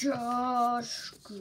чашка.